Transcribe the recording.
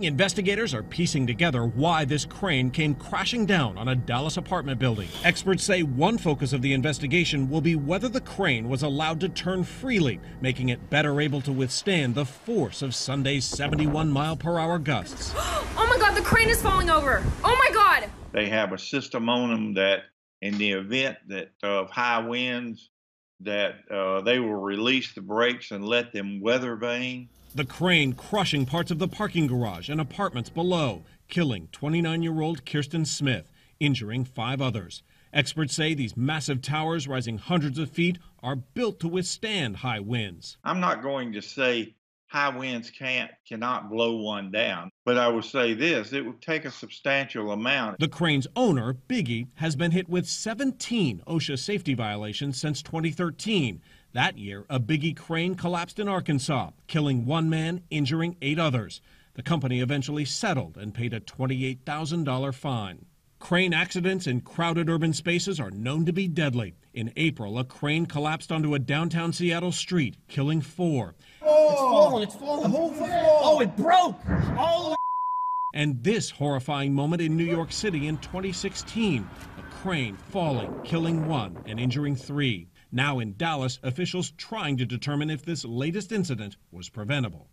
Investigators are piecing together why this crane came crashing down on a Dallas apartment building. Experts say one focus of the investigation will be whether the crane was allowed to turn freely, making it better able to withstand the force of Sunday's 71 mile per hour gusts. oh my god, the crane is falling over. Oh my god. They have a system on them that in the event that of high winds that uh, they will release the brakes and let them weather vane the crane crushing parts of the parking garage and apartments below, killing 29 year old Kiersten Smith, injuring five others. Experts say these massive towers, rising hundreds of feet, are built to withstand high winds. I'm not going to say high winds can't cannot blow one down, but I would say this, it would take a substantial amount. The crane's owner, Bigge, has been hit with 17 OSHA safety violations since 2013. That year, a Bigge crane collapsed in Arkansas, killing one man, injuring eight others. The company eventually settled and paid a $28,000 fine. Crane accidents in crowded urban spaces are known to be deadly. In April, a crane collapsed onto a downtown Seattle street, killing four. Oh, it's falling, it's falling. Oh, it broke. Oh, and this horrifying moment in New York City in 2016 a crane falling, killing one, and injuring three. Now in Dallas, officials trying to determine if this latest incident was preventable.